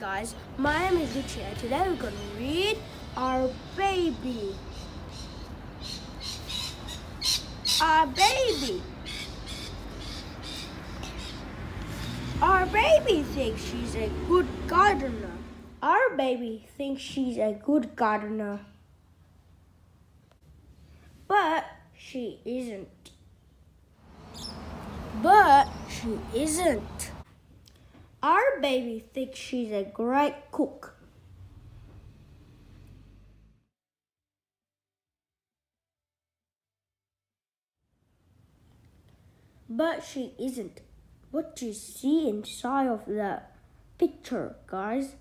guys, my name is Richie and today we're going to read Our Baby. Our Baby. Our baby thinks she's a good gardener. Our baby thinks she's a good gardener. But she isn't. But she isn't. Our baby thinks she's a great cook. But she isn't. What do you see inside of the picture, guys?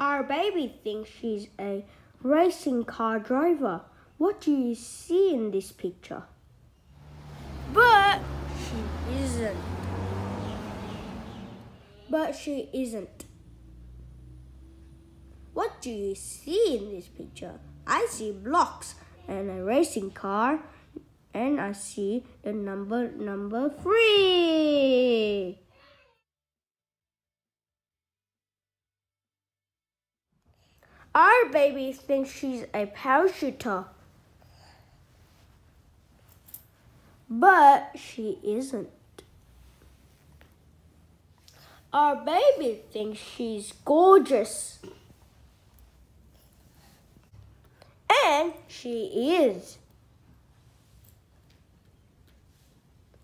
Our baby thinks she's a racing car driver. What do you see in this picture? But she isn't. But she isn't. What do you see in this picture? I see blocks and a racing car and I see the number number three. Our baby thinks she's a parachuter. But she isn't. Our baby thinks she's gorgeous. And she is.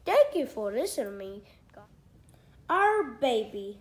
Thank you for listening. to Me, our baby.